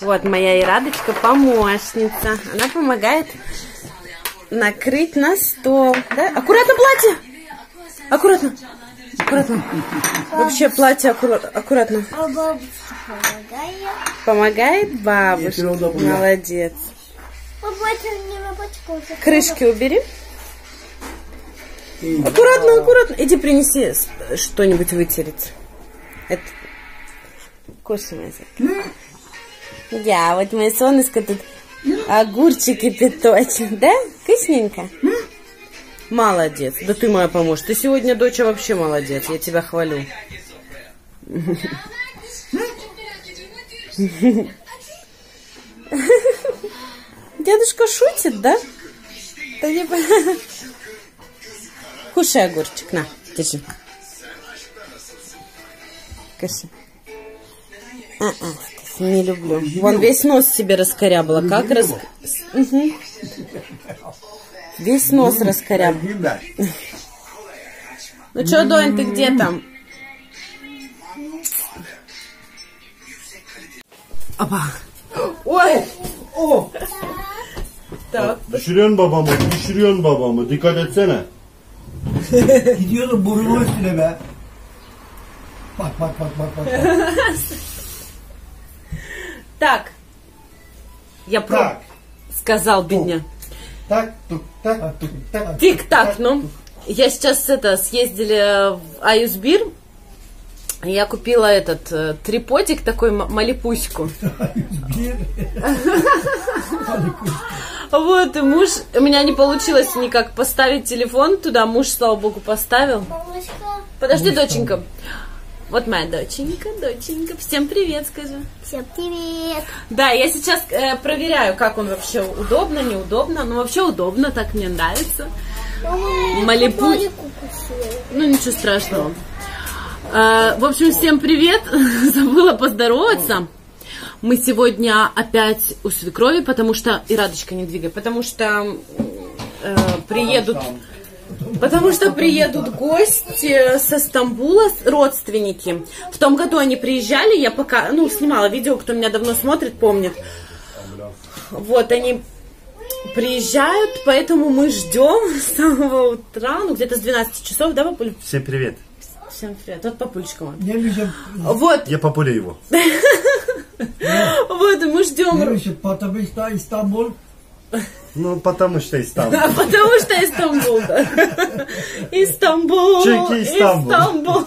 Вот моя Ирадочка помощница. Она помогает накрыть на стол. Да? Аккуратно платье! Аккуратно. Аккуратно. Вообще платье аккурат, аккуратно. А бабушка помогает. Помогает бабушка. Молодец. Уже. Крышки убери. Аккуратно, аккуратно. Иди принеси что-нибудь вытереть. Это... Кушай, Я, вот моя солнышко тут огурчики пяточек, да? Вкусненько? Молодец. Да ты моя помощь. Ты сегодня, доча, вообще молодец. Я тебя хвалю. Дедушка шутит, да? Да не Кушай огурчик, на, держи. Кушай. А-а, не люблю. Вон весь нос себе раскорябала. Как раз... Мгм. Весь нос раскорябала. Ну что, Донь, ты где там? Опа. Ой. Oh! Так. Düşürüyorsun babamı, düşürüyorsun babamı. Dikkat etsene. Gidiyorum burnu üstüne be. Bak bak bak bak bak. Так. Я про... Так. Сказал бедня. Tak tuk tak tuk tak. Тик-так, ну. Я сейчас это съездили в Аюсбир. Я купила этот э, триподик такой малипуську. Вот, и муж, у меня не получилось никак поставить телефон туда, муж, слава богу, поставил. Подожди, доченька. Вот моя доченька, доченька. Всем привет, скажи. Всем привет. Да, я сейчас э, проверяю, как он вообще удобно, неудобно. Ну, вообще удобно, так мне нравится. Малибу. Ну, ничего страшного. А, в общем, всем привет. Забыла поздороваться. Мы сегодня опять у свекрови, потому что... И Радочка, не двигай. Потому что э, приедут... Потому что приедут гости со Стамбула, родственники. В том году они приезжали, я пока, ну, снимала видео, кто меня давно смотрит, помнит. Вот, они приезжают, поэтому мы ждем с самого утра, ну, где-то с 12 часов, да, папуль? Всем привет. Всем привет. Вот папулечка мой. Ne biçim Вот, Я папуля его. вот, и мы ждем, biçim Patabistan İstanbul. Ну, потому что из там. потому что Истамбул, да. Истамбул, Чеки, Истамбул. Истамбул.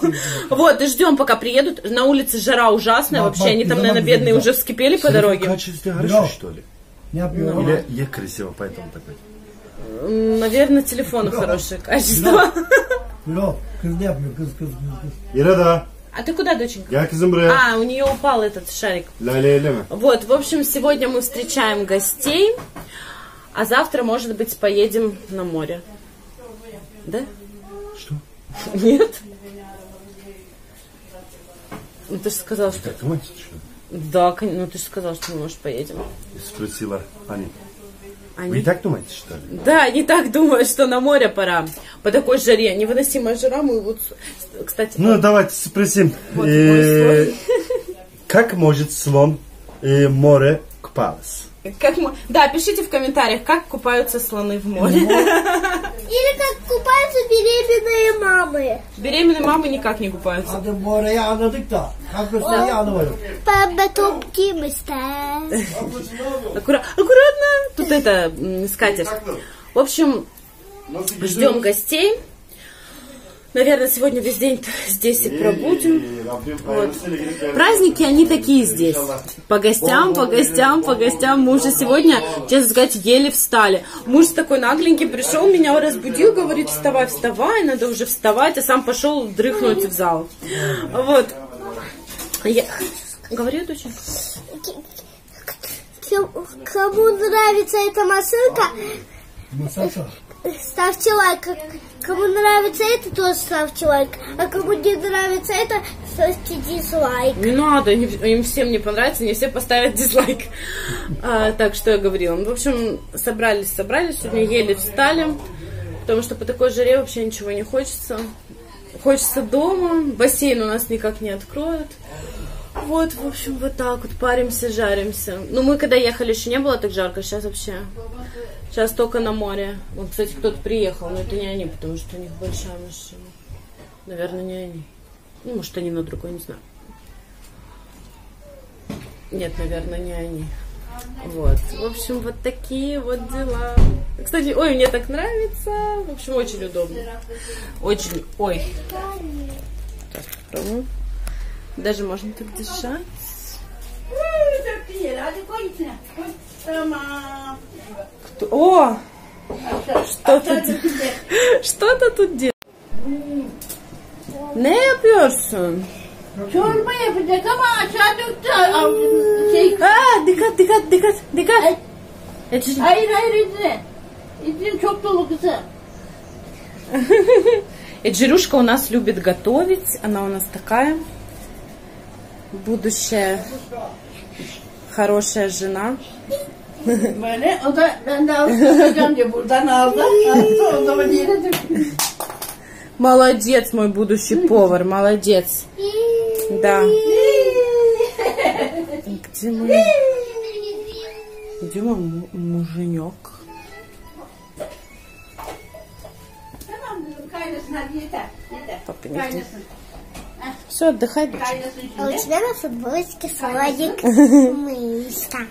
Вот, и ждем, пока приедут. На улице жара ужасная Да, вообще, они там, да, наверное, да, бедные да. уже вскипели по дороге. Качестве Да. хорошо, что ли? Yapıyor? Или я красиво, поэтому такой. Наверное, качество. Kız kız kız. İrada, А ты куда, доченька? gel kızım buraya. А, у нее упал этот шарик. Eleme. Вот, в общем, сегодня мы встречаем гостей, а завтра, может быть, поедем на море. Да? Что? Нет? Ну, ты же сказал, что... Так, думаете, что? Да, ну ты же сказал, что мы, может, поедем. Спросила Аня. Вы Они... и так думаете, что ли? Да, они так думают, что на море пора. По такой жаре. Невыносимая жара. Мы вот... Кстати, Ну, давайте спросим. Вот Э, мой Как может слон э, море купаться? Как мы... Да, пишите в комментариях, как купаются слоны в море. Или как купаются беременные мамы. Беременные мамы никак не купаются. Папа топ кимста. Аккура- Аккуратно. Тут это, скатерть. В общем, ждем гостей. Наверное, сегодня весь день здесь и пробудем. Вот. Праздники, они такие здесь. По гостям, по гостям, по гостям. Мы уже сегодня, честно сказать, еле встали. Муж такой нагленький пришел, меня разбудил, говорит, вставай, вставай, надо уже вставать, а сам пошел дрыхнуть в зал. Вот. Я... Говорю, доченька? Кому нравится эта машинка, Ставьте лайк. Кому нравится это, тоже ставьте лайк. А кому не нравится это, ставьте дизлайк. Не надо, им им всем не понравится, не все поставят дизлайк. А, так, что я говорила. Ну, В общем, собрались, собрались, сегодня еле встали, потому что по такой жаре вообще ничего не хочется. Хочется дома, бассейн у нас никак не откроют. Вот, в общем, вот так вот паримся, жаримся. Ну, мы когда ехали, еще не было так жарко, сейчас вообще. Сейчас только на море. Вот, кстати, кто-то приехал, но это не они, потому что у них большая машина. Наверное, не они. Ну, может, они на другой, не знаю. Нет, наверное, не они. Вот. В общем, вот такие вот дела. Кстати, ой, мне так нравится. В общем, очень удобно. Очень, ой. Сейчас попробую. Даже можно так дышать. Кто- О! Что-то тут делает. Ne yapıyorsun? Çorba yapacak ama aşağı döktü. Al- Şey, Aa, dikkat dikkat dikkat dikkat. Ecrin. hayır hayır İdris. İdris çok dolu kızı. Эджирюшка у нас любит готовить. Она у нас такая будущая хорошая жена. Böyle o da ben de alacağım diye buradan aldı. Aldı o zaman yere döktü. Молодец, мой будущий повар, молодец. Да. Где мой, где мой му- муженек? Папа, не Kaynasın. Все, отдыхай, А у тебя на футболочке слоник мышка.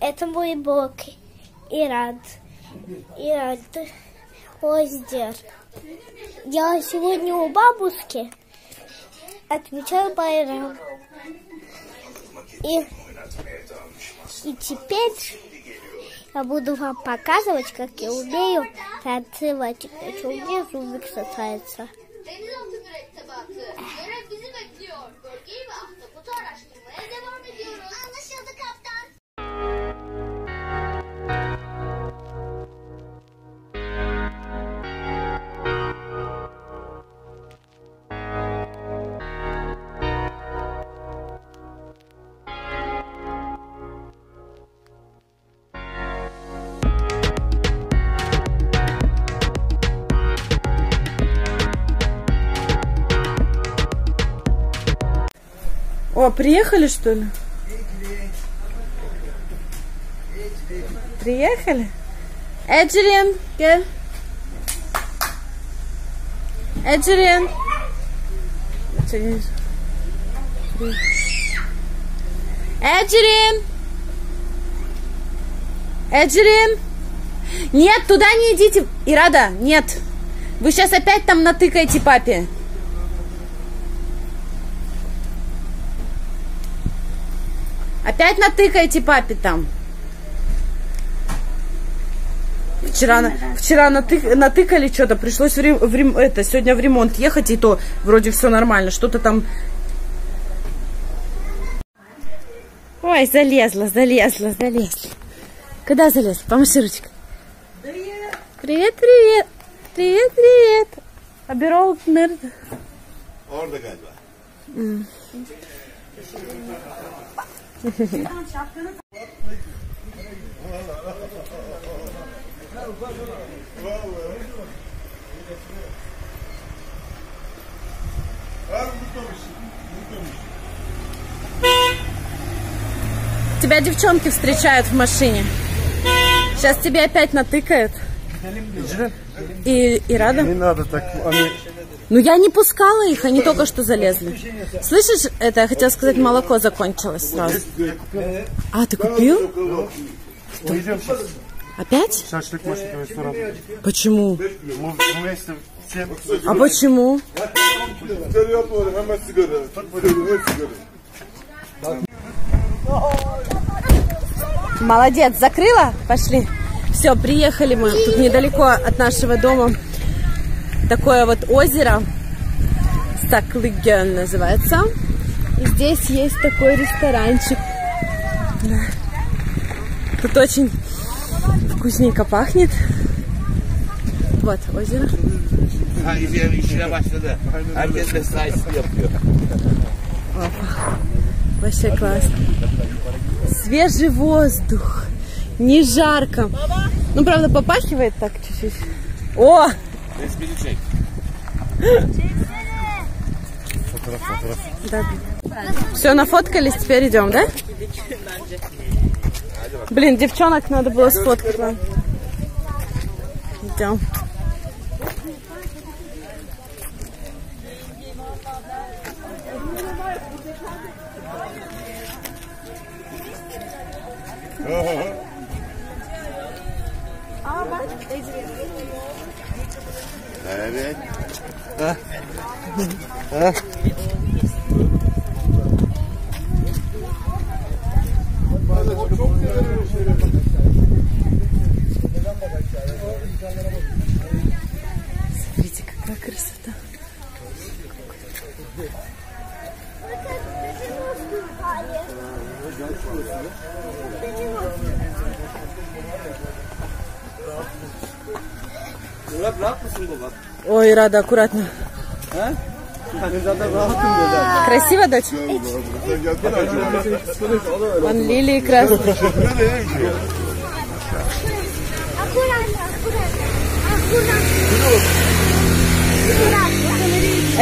Это мой бог. Ирад. Ирад. Оздер. Я сегодня у бабушки отмечаю Байрам. И, и теперь я буду вам показывать, как я умею танцевать. Еще мне зубик сосается. Приехали что ли? Приехали? Эджерин, gel. Эджерин. Эджерин. Эджерин. Нет, туда не идите. Ирада, нет. Вы сейчас опять там натыкаете папе. Опять натыкаете папе там. Вчера, вчера натык- натыкали что-то, пришлось в, рем- в рем- это, сегодня в ремонт ехать, и то вроде все нормально, что-то там... Ой, залезла, залезла, залезла. Куда залез? Помаши ручкой. Привет, привет. Привет, привет. Nerede? Orada galiba. Тебя девчонки встречают в машине. Сейчас тебе опять натыкают. И, и рада? Не надо так, они... Ну я не пускала их, они только что залезли. Слышишь, это я хотела сказать, молоко закончилось сразу. А, ты купил? Сейчас. Опять? Шашлык. Почему? А почему? Молодец, закрыла? Пошли. Все, приехали мы. Тут недалеко от нашего дома такое вот озеро. Саклыген называется. И здесь есть такой ресторанчик. Тут очень вкусненько пахнет. Вот озеро. Yapıyor. Вообще классно. Свежий воздух. Не жарко. Ну, правда, попахивает так чуть-чуть. О! Да. Все, нафоткались, теперь идем, да? Блин, девчонок надо было сфоткать. Идем. Evet. Смотрите, какая красота. Murat rahat mısın baba? Ой, Рада, аккуратно. Красиво, дочь? Вон лилии красные. Аккуратно, аккуратно. Аккуратно.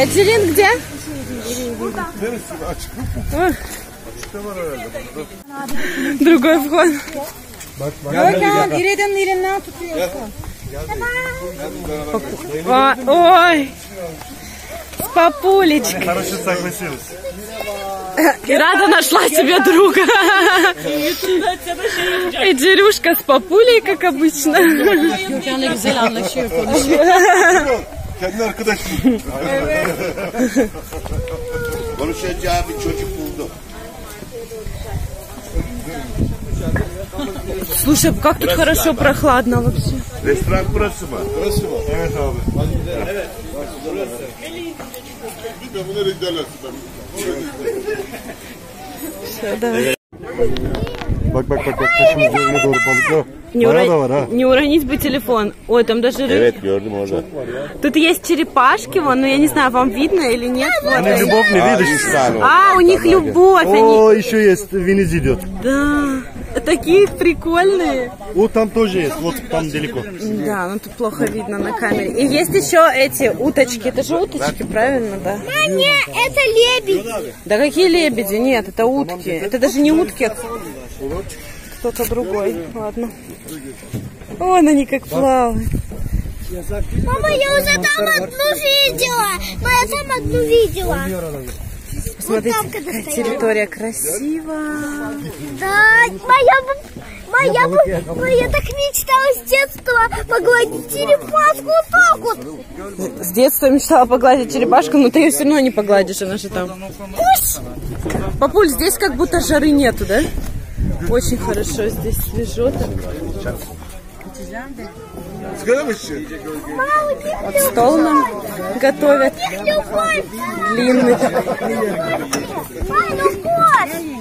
Эджелин где? Ой. Другой вход. Ой, ой, с папулечкой. Хорошо согласилась. И Рада нашла себе друга. И Дерюшка с папулей, как обычно. Kendi arkadaşım. Konuşacağı bir çocuk Слушай, как тут хорошо, прохладно вообще. Burası mı? Burası mı? Evet abi. Bir de bunları Всё, давай. Bak bak bak bak taşın üzerine doğru balıklar. Не, Bayağı da var ha. не уронить бы телефон. Ой, там даже Evet gördüm orada. Тут есть черепашки, вон, но я не знаю, вам видно или нет. Вот они. любовь не видишь? Üç tane oldu. А, у них любовь, они. О, еще есть, Венез идет. Да, такие прикольные. О, там тоже есть, вот там далеко. Да, ну тут плохо видно на камере. И есть еще эти уточки. Это же уточки, правильно, да? А, нет, это лебедь. Да какие лебеди? Нет, это утки. Это даже не утки, а кто-то другой. Ладно. Вон они как плавают. Мама, я уже там одну видела. Мама, я там одну видела. Смотрите, там, когда какая территория красивая. Да, моя, моя, моя так мечтала с детства погладить черепашку вот так вот. С детства мечтала погладить черепашку, но ты ее все равно не погладишь, она же там. Папуль, здесь как будто жары нету, да? Очень хорошо здесь свежо. так. Вот стол нам готовят. Любовь, Длинный.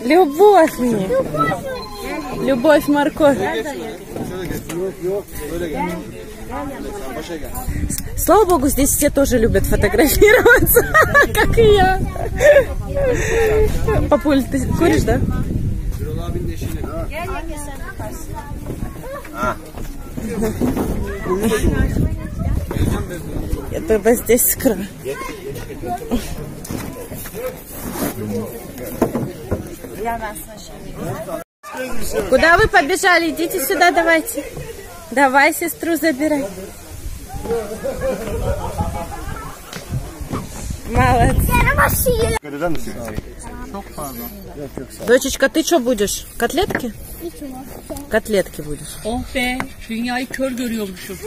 Любовь мне. Любовь, морковь. Слава богу, здесь все тоже любят фотографироваться, как и я. Папуль, ты куришь, да? Я тогда здесь с края. Куда вы побежали? Идите сюда, давайте. Давай сестру забирай. Молодец. Дочечка, ты что будешь? Котлетки? Котлетки будешь. Be dünyayı kör görüyormuşum.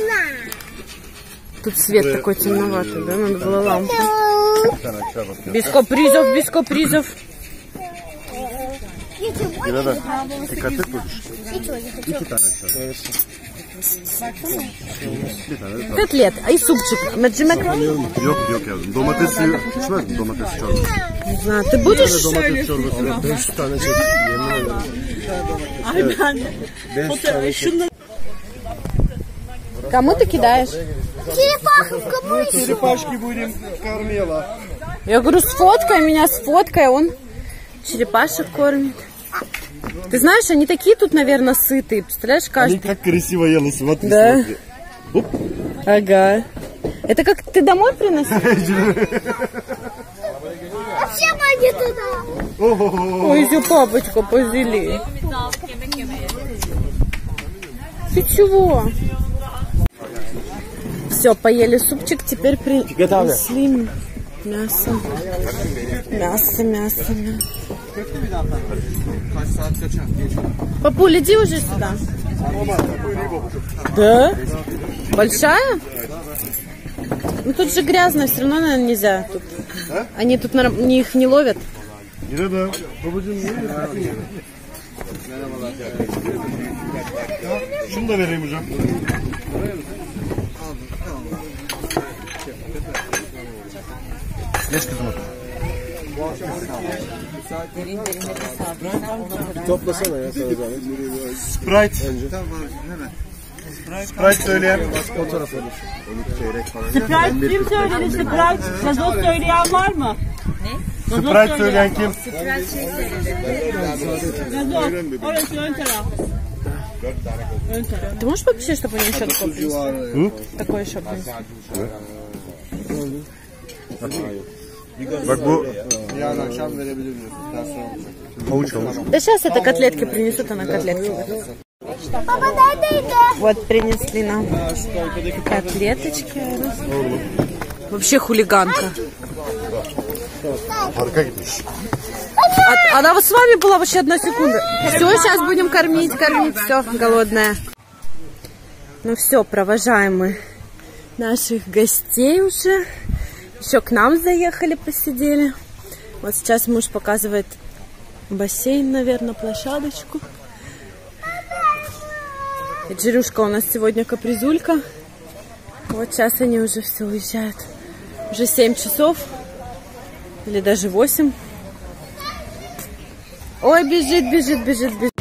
Тут свет такой темноватый, да? Надо было лампу. Без капризов, без капризов. Birader dikkat et Bir de Котлет. А и супчик. Маджимек? Yok yok yavrum. Domates suyu içmez mi? Domates çorbası. Не знаю. Ты будешь? Domates çorbası. Beş tane çek. Yemin ederim. Кому ты кидаешь? Черепаху кому еще? Черепашки будем кормила. Я говорю, сфоткай меня, сфоткай. Он черепашек кормит. Ты знаешь, они такие тут, наверное, сытые. Представляешь, Они каждый. как красиво ела, смотри, Да. смотри. Ага. Это как ты домой приносил? Зачем они туда? Ой, еще папочка позели. Ты чего? Все, поели супчик, теперь принесли мясо. Мясо, мясо, мясо. Папуль, иди уже сюда. Да? Большая? Ну тут же грязно, все равно, наверное, нельзя. Тут. Они тут нар- не- их не ловят. Yine de babacığım niye Şunu da vereyim. Toplasana ya sana zahmet. Sprite. Sprite söyleyen. O tarafa dur. 12 çeyrek falan. Sprite kim söyledi Sprite? Gazoz söyleyen var mı? Sprite söyleyen kim? Gazoz. Orası ön taraf. Ты можешь попросить, чтобы они еще такое принесли? Civarı. Такое еще принесли? Bak bu Yarın akşam verebilir miyiz? Да сейчас это котлетки принесут, она котлетки. Вот принесли нам котлеточки. Вообще хулиганка. А- она вот с вами была вообще одна секунда. Все, сейчас будем кормить, кормить, все, голодная. Ну все, провожаем мы наших гостей уже. Еще к нам заехали, посидели. Вот сейчас муж показывает бассейн, наверное, площадочку. И Джирюшка у нас сегодня капризулька. Вот сейчас они уже все уезжают. Уже 7 часов. Или даже 8. Ой, бежит, бежит, бежит, бежит.